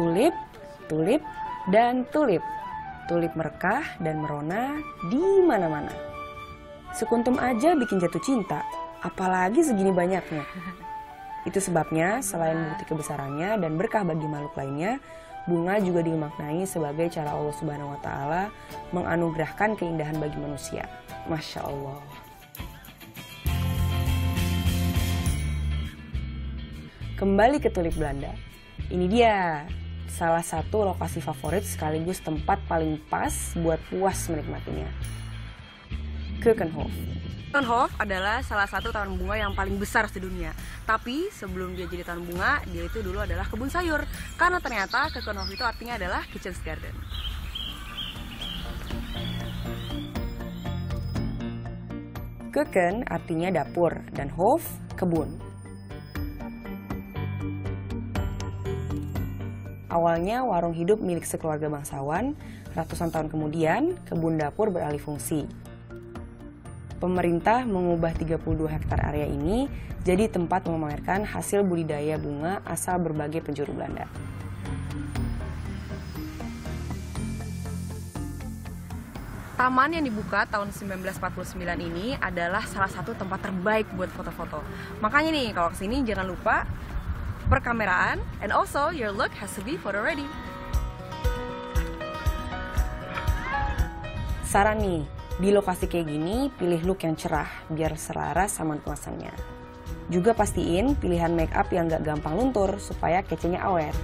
Tulip, tulip, dan tulip. Tulip merekah dan merona di mana-mana. Sekuntum aja bikin jatuh cinta, apalagi segini banyaknya. Itu sebabnya selain bukti kebesarannya dan berkah bagi makhluk lainnya, bunga juga dimaknai sebagai cara Allah Subhanahu wa taala menganugerahkan keindahan bagi manusia. Masya Allah. Kembali ke tulip Belanda. Ini dia salah satu lokasi favorit sekaligus tempat paling pas buat puas menikmatinya. Keukenhof. Keukenhof adalah salah satu taman bunga yang paling besar sedunia. Tapi sebelum dia jadi taman bunga, dia itu dulu adalah kebun sayur. Karena ternyata Keukenhof itu artinya adalah kitchen's garden. Keuken artinya dapur dan Hof kebun. Awalnya warung hidup milik sekeluarga bangsawan, ratusan tahun kemudian kebun dapur beralih fungsi. Pemerintah mengubah 32 hektar area ini jadi tempat memamerkan hasil budidaya bunga asal berbagai penjuru Belanda. Taman yang dibuka tahun 1949 ini adalah salah satu tempat terbaik buat foto-foto. Makanya nih, kalau ke sini jangan lupa perkameraan, and also your look has to be photo ready. Saran nih, di lokasi kayak gini pilih look yang cerah biar selaras sama kemasannya. Juga pastiin pilihan make up yang gak gampang luntur supaya kecenya awet.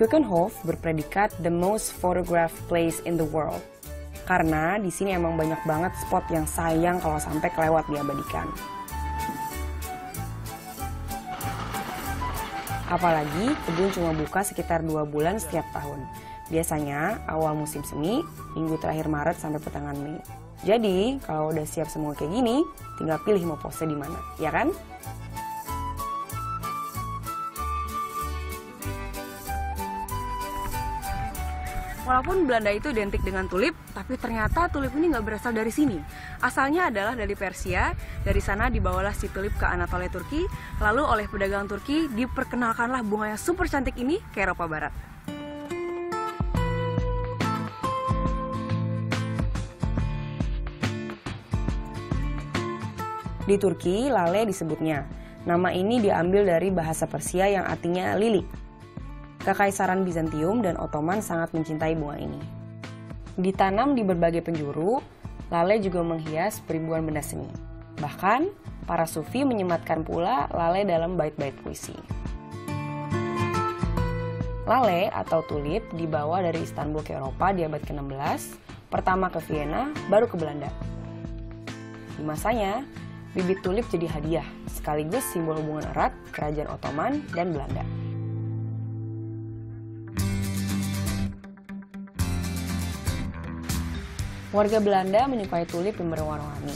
Keukenhof berpredikat the most photographed place in the world. Karena di sini emang banyak banget spot yang sayang kalau sampai kelewat diabadikan. Apalagi kebun cuma buka sekitar dua bulan setiap tahun. Biasanya awal musim semi, minggu terakhir Maret sampai pertengahan Mei. Jadi kalau udah siap semua kayak gini, tinggal pilih mau pose di mana, ya kan? Walaupun Belanda itu identik dengan tulip, tapi ternyata tulip ini nggak berasal dari sini. Asalnya adalah dari Persia, dari sana dibawalah si tulip ke Anatolia Turki, lalu oleh pedagang Turki diperkenalkanlah bunga yang super cantik ini ke Eropa Barat. Di Turki, lale disebutnya. Nama ini diambil dari bahasa Persia yang artinya lili. Kekaisaran Bizantium dan Ottoman sangat mencintai bunga ini. Ditanam di berbagai penjuru, lale juga menghias peribuan benda seni. Bahkan, para sufi menyematkan pula lale dalam bait-bait puisi. Lale atau tulip dibawa dari Istanbul ke Eropa di abad ke-16, pertama ke Vienna, baru ke Belanda. Di masanya, bibit tulip jadi hadiah, sekaligus simbol hubungan erat Kerajaan Ottoman dan Belanda. Warga Belanda menyukai tulip yang berwarna-warni.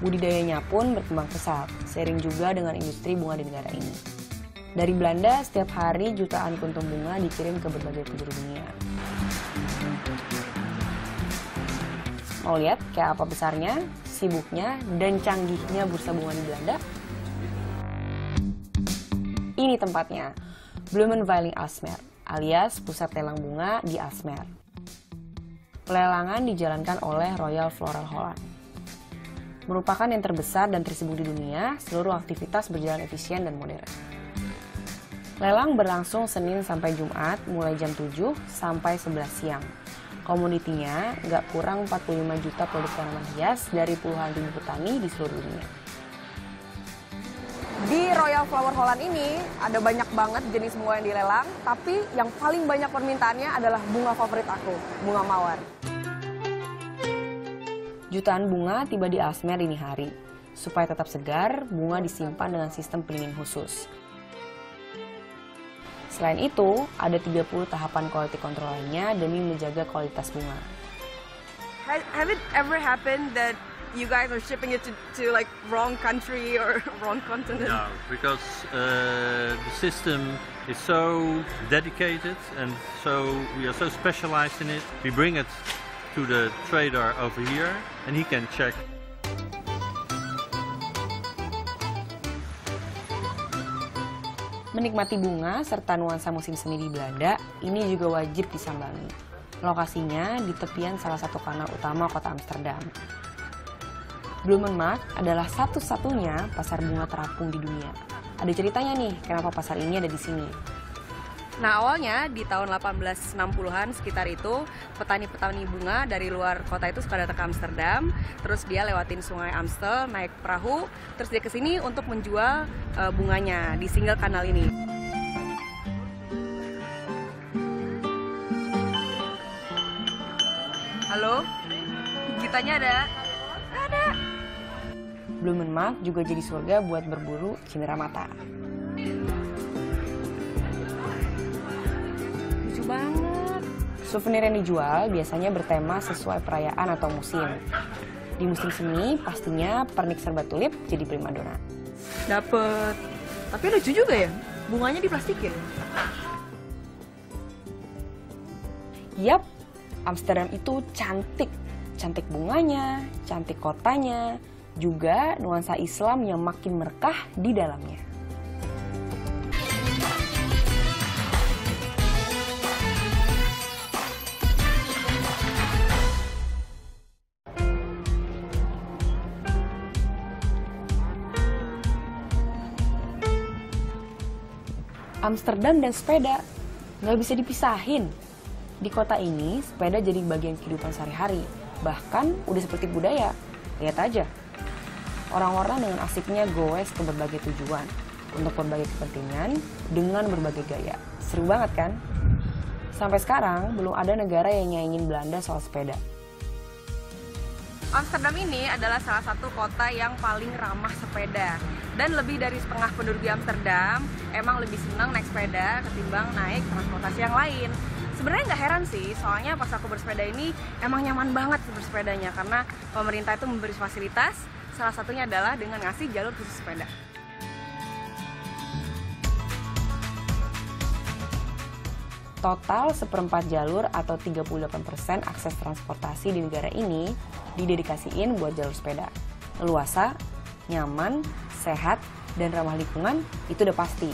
Budidayanya pun berkembang pesat, sering juga dengan industri bunga di negara ini. Dari Belanda, setiap hari jutaan kuntum bunga dikirim ke berbagai penjuru dunia. Mau lihat kayak apa besarnya, sibuknya, dan canggihnya bursa bunga di Belanda? Ini tempatnya, Bloemenveiling Alsmer, alias pusat lelang bunga di Alsmer. Pelelangan dijalankan oleh Royal Floral Holland. Merupakan yang terbesar dan tersibuk di dunia, seluruh aktivitas berjalan efisien dan modern. Lelang berlangsung Senin sampai Jumat mulai jam 7 sampai 11 siang. Komoditinya nggak kurang 45 juta produk tanaman hias dari puluhan ribu petani di seluruh dunia. Di Royal Flower Holland ini ada banyak banget jenis bunga yang dilelang, tapi yang paling banyak permintaannya adalah bunga favorit aku, bunga mawar. Jutaan bunga tiba di Alsmer ini hari. Supaya tetap segar, bunga disimpan dengan sistem pendingin khusus. Selain itu, ada 30 tahapan quality control lainnya demi menjaga kualitas bunga. Have it ever happened that you guys are shipping it to, to like wrong country or wrong continent? No, because uh, the system is so dedicated and so we are so specialized in it. We bring it to the trader over here and he can check Menikmati bunga serta nuansa musim semi di Belanda, ini juga wajib disambangi. Lokasinya di tepian salah satu kanal utama kota Amsterdam. Bloemenmarkt adalah satu-satunya pasar bunga terapung di dunia. Ada ceritanya nih, kenapa pasar ini ada di sini. Nah awalnya di tahun 1860-an sekitar itu petani-petani bunga dari luar kota itu suka datang ke Amsterdam, terus dia lewatin sungai Amstel naik perahu, terus dia ke sini untuk menjual uh, bunganya di single kanal ini. Halo, gitanya? Ada. Blumenmarkt juga jadi surga buat berburu cindera mata. Lucu banget. Souvenir yang dijual biasanya bertema sesuai perayaan atau musim. Di musim semi, pastinya pernik serba tulip jadi primadona. Dapet. Tapi lucu juga ya, bunganya diplastikin. Yap, Amsterdam itu cantik. Cantik bunganya, cantik kotanya, juga nuansa Islam yang makin merekah di dalamnya. Amsterdam dan sepeda nggak bisa dipisahin. Di kota ini, sepeda jadi bagian kehidupan sehari-hari. Bahkan udah seperti budaya. Lihat aja, orang-orang dengan asiknya goes ke berbagai tujuan untuk berbagai kepentingan dengan berbagai gaya. Seru banget kan? Sampai sekarang belum ada negara yang nyaingin Belanda soal sepeda. Amsterdam ini adalah salah satu kota yang paling ramah sepeda. Dan lebih dari setengah penduduk di Amsterdam emang lebih senang naik sepeda ketimbang naik transportasi yang lain. Sebenarnya nggak heran sih, soalnya pas aku bersepeda ini emang nyaman banget bersepedanya karena pemerintah itu memberi fasilitas, salah satunya adalah dengan ngasih jalur khusus sepeda. Total seperempat jalur atau 38% akses transportasi di negara ini didedikasiin buat jalur sepeda. Leluasa, nyaman, sehat, dan ramah lingkungan itu udah pasti.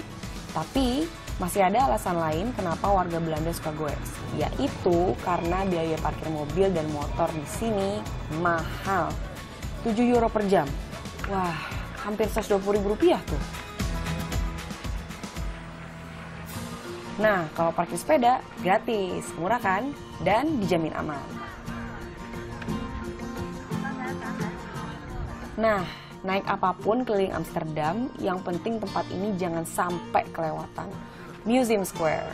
Tapi masih ada alasan lain kenapa warga Belanda suka goes, yaitu karena biaya parkir mobil dan motor di sini mahal. 7 euro per jam. Wah, hampir 120 ribu rupiah tuh. Nah, kalau parkir sepeda gratis, murah kan? Dan dijamin aman. Nah, naik apa pun keliling Amsterdam, yang penting tempat ini jangan sampai kelewatan. Museum Square.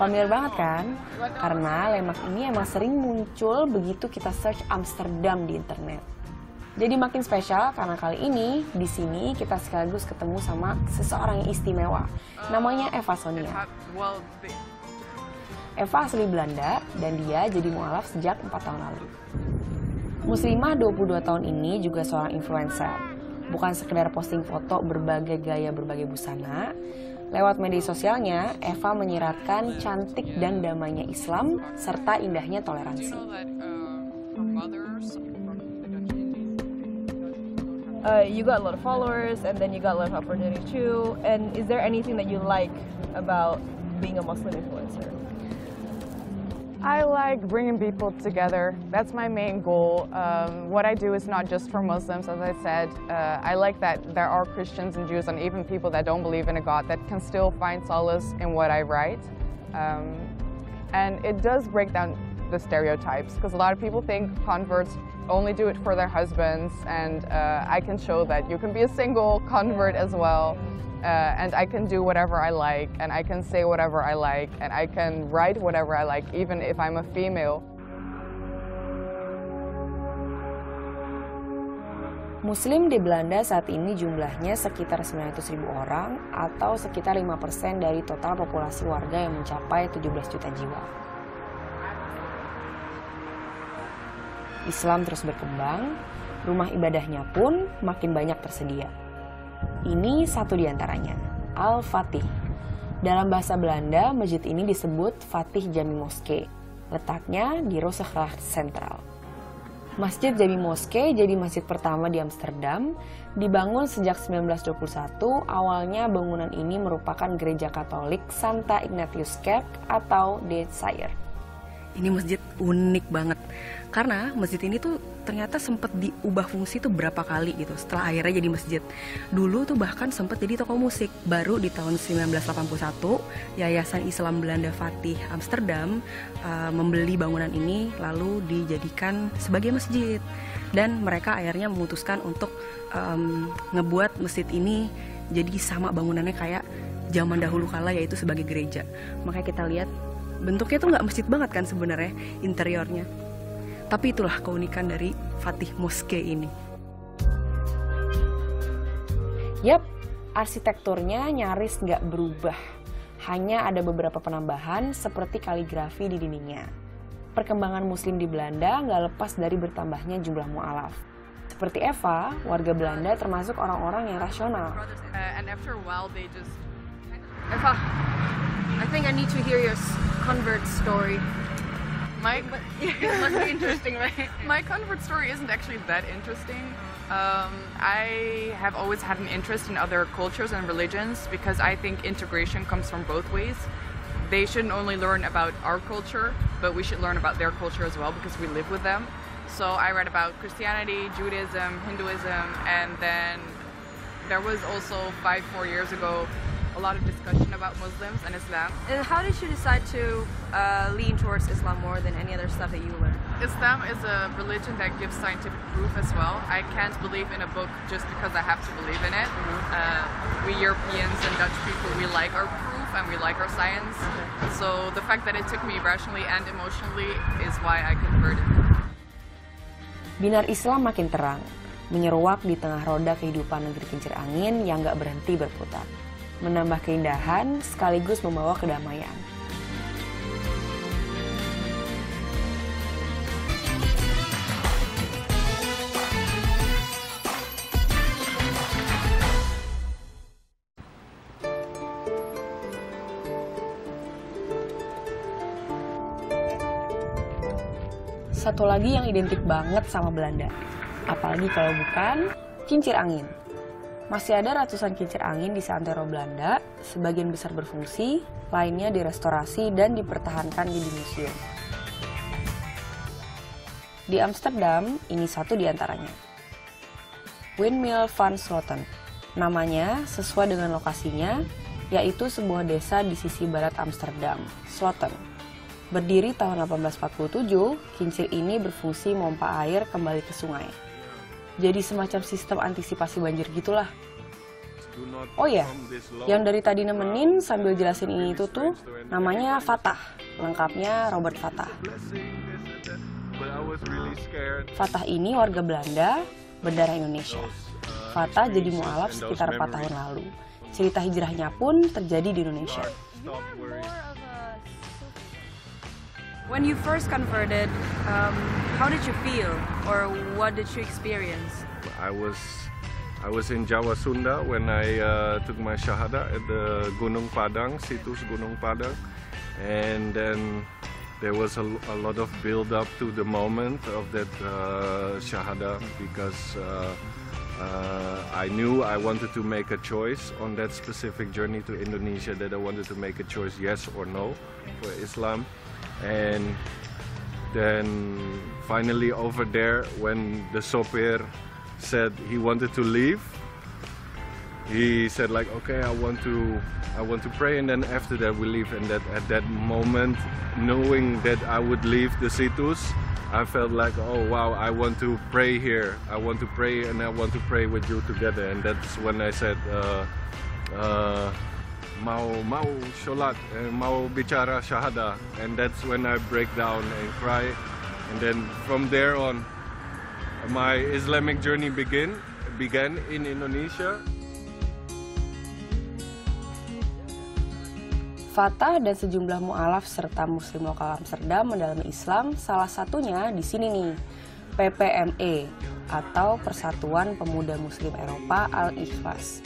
Familiar banget kan? Karena lemak ini emang sering muncul begitu kita search Amsterdam di internet. Jadi makin spesial karena kali ini di sini kita sekaligus ketemu sama seseorang yang istimewa. Namanya Eva Sonia. Eva asli Belanda dan dia jadi mualaf sejak 4 tahun lalu. Muslimah 22 tahun ini juga seorang influencer. Bukan sekedar posting foto berbagai gaya berbagai busana, Lewat media sosialnya, Eva menyiratkan cantik dan damainya Islam serta indahnya toleransi. uh, you got a lot of followers and then you got a lot of opportunity too. And is there anything that you like about being a Muslim influencer? I like bringing people together. That's my main goal. Um, what I do is not just for Muslims, as I said. Uh, I like that there are Christians and Jews and even people that don't believe in a God that can still find solace in what I write. Um, and it does break down the stereotypes because a lot of people think converts only do it for their husbands, and uh, I can show that you can be a single convert as well. Uh, and I can do whatever I like, and I can say whatever I like, and I can write whatever I like, even if I'm a female. Muslim di Belanda saat ini jumlahnya sekitar 900 ribu orang atau sekitar 5% dari total populasi warga yang mencapai 17 juta jiwa. Islam terus berkembang, rumah ibadahnya pun makin banyak tersedia. Ini satu di antaranya, Al-Fatih. Dalam bahasa Belanda, masjid ini disebut Fatih Jami Moske. Letaknya di Rozengracht Central. Masjid Jami Moske jadi masjid pertama di Amsterdam, dibangun sejak 1921. Awalnya bangunan ini merupakan gereja Katolik Santa Ignatius Kerk atau De Sire. Ini masjid unik banget karena masjid ini tuh ternyata sempat diubah fungsi tuh berapa kali gitu setelah akhirnya jadi masjid. Dulu tuh bahkan sempat jadi toko musik. Baru di tahun 1981 Yayasan Islam Belanda Fatih Amsterdam uh, membeli bangunan ini lalu dijadikan sebagai masjid. Dan mereka akhirnya memutuskan untuk um, ngebuat masjid ini jadi sama bangunannya kayak zaman dahulu kala yaitu sebagai gereja. Makanya kita lihat bentuknya tuh nggak masjid banget kan sebenarnya interiornya. Tapi itulah keunikan dari Fatih Moske ini. Yap, arsitekturnya nyaris nggak berubah. Hanya ada beberapa penambahan seperti kaligrafi di dindingnya. Perkembangan muslim di Belanda nggak lepas dari bertambahnya jumlah mu'alaf. Seperti Eva, warga Belanda termasuk orang-orang yang rasional. Uh, Eva, I think I need to hear your convert story. My it must be interesting, right? my convert story isn't actually that interesting. Um, I have always had an interest in other cultures and religions because I think integration comes from both ways. They shouldn't only learn about our culture, but we should learn about their culture as well because we live with them. So I read about Christianity, Judaism, Hinduism, and then there was also five, four years ago a lot of discussion about Muslims and Islam. And how did you decide to uh, lean towards Islam more than any other stuff that you learned? Islam is a religion that gives scientific proof as well. I can't believe in a book just because I have to believe in it. Uh, we Europeans and Dutch people, we like our proof and we like our science. So the fact that it took me rationally and emotionally is why I converted. Binar Islam makin terang, menyeruak di tengah roda kehidupan negeri kincir angin yang gak berhenti berputar. Menambah keindahan sekaligus membawa kedamaian. Satu lagi yang identik banget sama Belanda, apalagi kalau bukan kincir angin. Masih ada ratusan kincir angin di Santero Belanda, sebagian besar berfungsi, lainnya direstorasi dan dipertahankan di museum. Di Amsterdam, ini satu di antaranya. Windmill van Sloten. Namanya sesuai dengan lokasinya, yaitu sebuah desa di sisi barat Amsterdam, Sloten. Berdiri tahun 1847, kincir ini berfungsi memompa air kembali ke sungai. Jadi semacam sistem antisipasi banjir gitulah. Oh ya, yang dari tadi nemenin sambil jelasin ini itu tuh namanya Fatah. Lengkapnya Robert Fatah. Fatah ini warga Belanda, berdarah Indonesia. Fatah jadi mualaf sekitar 4 tahun lalu. Cerita hijrahnya pun terjadi di Indonesia. When you first converted, um, how did you feel, or what did you experience? I was I was in Jawa Sunda when I uh, took my shahada at the Gunung Padang, situs Gunung Padang, and then there was a, a lot of build up to the moment of that uh, shahada because uh, uh, I knew I wanted to make a choice on that specific journey to Indonesia that I wanted to make a choice yes or no for Islam. And then finally over there when the sopir said he wanted to leave he said like okay i want to i want to pray. And then after that we leave. And that at that moment knowing that i would leave the situs i felt like oh wow i want to pray here. I want to pray and i want to pray with you together. And that's when i said uh, uh, mau mau sholat and mau bicara shahada and that's when I break down and cry and then from there on my Islamic journey begin began in Indonesia Fatah dan sejumlah mualaf serta muslim lokal Amsterdam mendalami Islam salah satunya di sini nih. PPME atau Persatuan Pemuda Muslim Eropa Al-Ikhlas.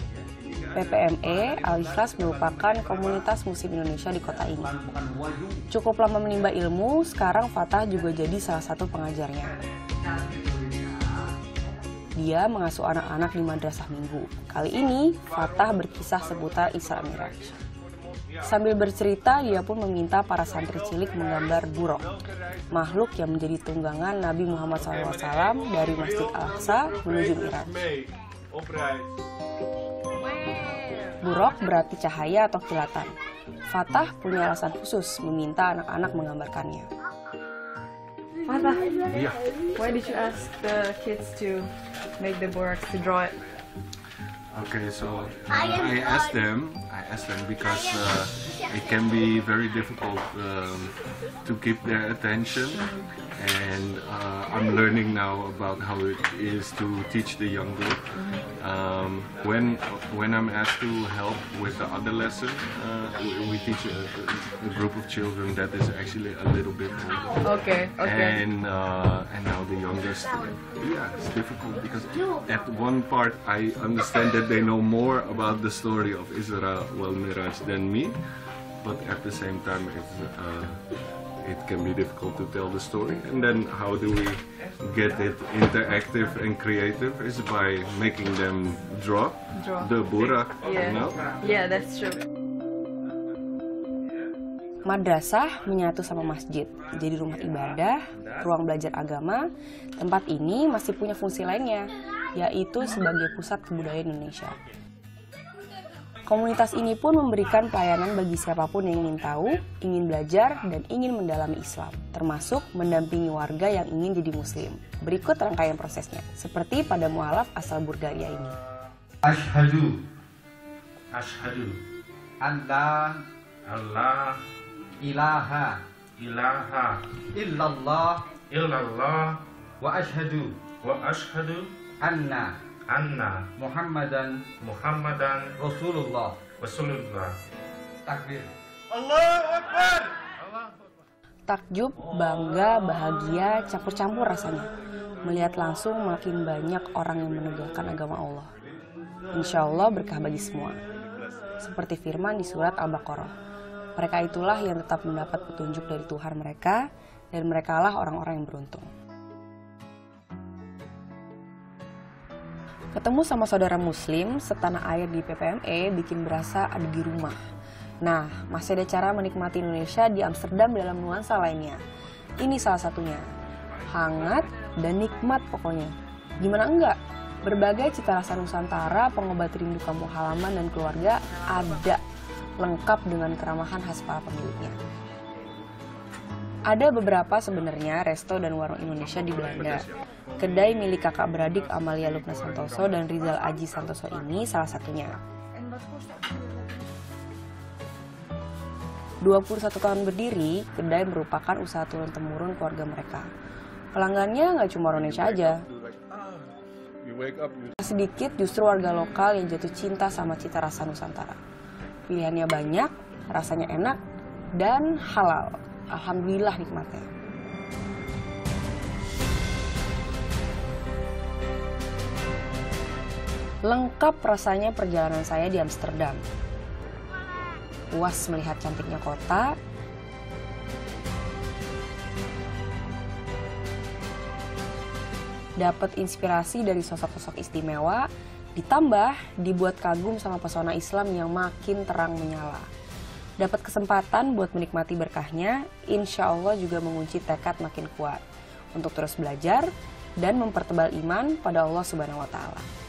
PPME Al-Ikhlas merupakan komunitas muslim Indonesia di kota ini. Cukup lama menimba ilmu, sekarang Fatah juga jadi salah satu pengajarnya. Dia mengasuh anak-anak di madrasah minggu. Kali ini, Fatah berkisah seputar Isra Miraj. Sambil bercerita, dia pun meminta para santri cilik menggambar buruk, makhluk yang menjadi tunggangan Nabi Muhammad SAW dari Masjid Al-Aqsa menuju Miraj. Buruk berarti cahaya atau kilatan. Fatah punya alasan khusus meminta anak-anak menggambarkannya. Fatah, Yeah. why did you ask the kids to make the buraks to draw it? Okay, so uh, I asked them. I asked them because uh, it can be very difficult um, to keep their attention, and uh, I'm learning now about how it is to teach the younger. Um, when when I'm asked to help with the other lesson, uh, we, we teach a, a group of children that is actually a little bit older Okay, okay. and uh, and now the youngest. Yeah, it's difficult because at one part I understand that they know more about the story of Isra wal Miraj than me, but at the same time it's, uh, it can be difficult to tell the story. And then how do we get it interactive and creative? Is by making them draw, Draw. the burak, Yeah. you know. Yeah, that's true. Madrasah menyatu sama masjid, jadi rumah ibadah, ruang belajar agama. Tempat ini masih punya fungsi lainnya, yaitu sebagai pusat kebudayaan Indonesia. Komunitas ini pun memberikan pelayanan bagi siapa pun yang ingin tahu, ingin belajar, dan ingin mendalami Islam, termasuk mendampingi warga yang ingin jadi Muslim. Berikut rangkaian prosesnya, seperti pada mualaf asal Bulgaria ini. Ashhadu Ashhadu an la Allah ilaha ilaha illallah illallah wa ashhadu wa ashhadu anna anna Muhammadan Muhammadan Rasulullah. Rasulullah. Takbir. Takjub, bangga, bahagia, campur-campur rasanya. Melihat langsung makin banyak orang yang menegakkan agama Allah. Insya Allah berkah bagi semua. Seperti firman di surat Al-Baqarah. Mereka itulah yang tetap mendapat petunjuk dari Tuhan mereka, dan merekalah orang-orang yang beruntung. Ketemu sama saudara muslim setanah air di PPME bikin berasa ada di rumah. Nah, masih ada cara menikmati Indonesia di Amsterdam dalam nuansa lainnya. Ini salah satunya. Hangat dan nikmat pokoknya. Gimana enggak? Berbagai cita rasa Nusantara, pengobat rindu kampung halaman dan keluarga ada lengkap dengan keramahan khas para pemiliknya. Ada beberapa sebenarnya resto dan warung Indonesia di Belanda. Kedai milik kakak beradik Amalia Lukna Santoso dan Rizal Aji Santoso ini salah satunya. 21 tahun berdiri, kedai merupakan usaha turun-temurun keluarga mereka. Pelanggannya nggak cuma Indonesia aja, sedikit justru warga lokal yang jatuh cinta sama cita rasa Nusantara. Pilihannya banyak, rasanya enak, dan halal. Alhamdulillah nikmatnya. Lengkap rasanya perjalanan saya di Amsterdam. Puas melihat cantiknya kota, dapat inspirasi dari sosok-sosok istimewa, ditambah dibuat kagum sama pesona Islam yang makin terang menyala. Dapat kesempatan buat menikmati berkahnya, insya Allah juga mengunci tekad makin kuat untuk terus belajar dan mempertebal iman pada Allah Subhanahu wa Ta'ala.